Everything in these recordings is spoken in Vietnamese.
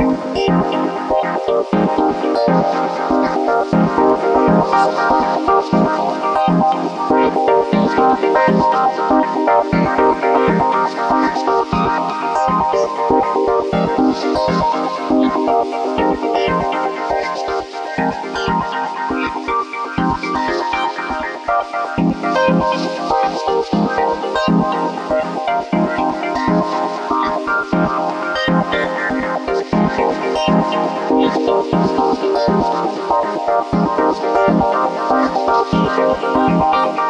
Thank you. Thank you.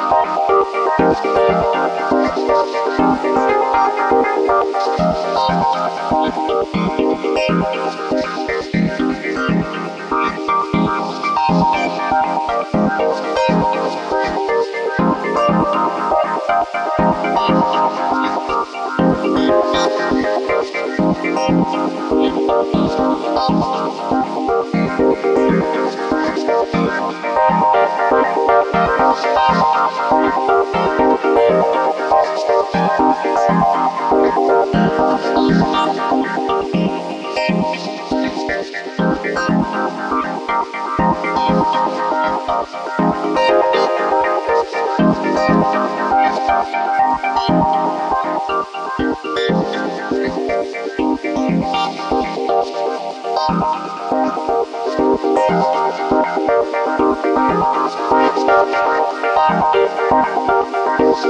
Música